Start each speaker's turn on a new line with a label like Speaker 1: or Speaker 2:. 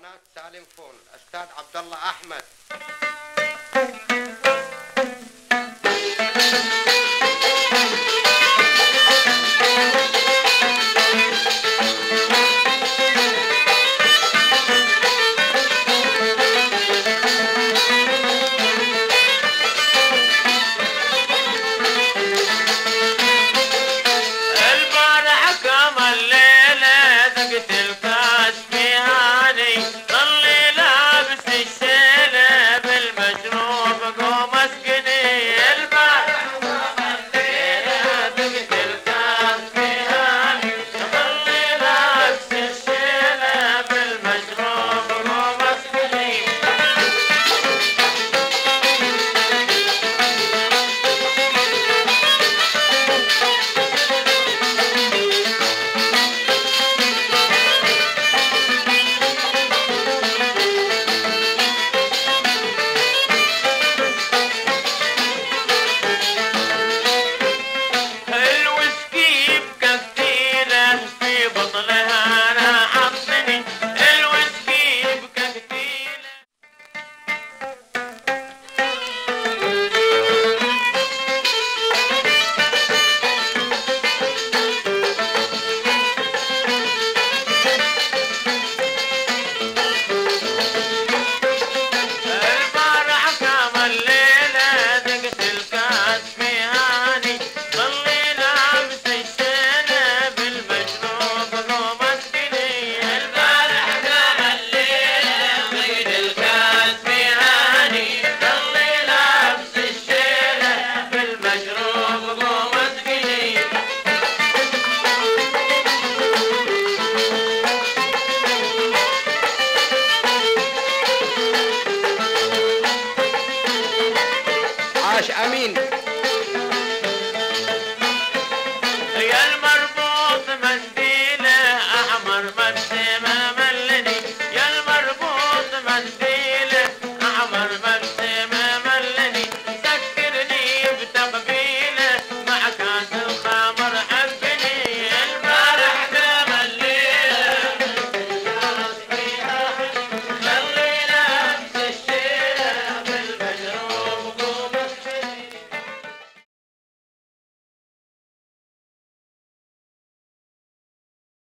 Speaker 1: قناة سالم فون أستاذ عبد الله أحمد.
Speaker 2: البارح كم الليلة ذقت Carmen.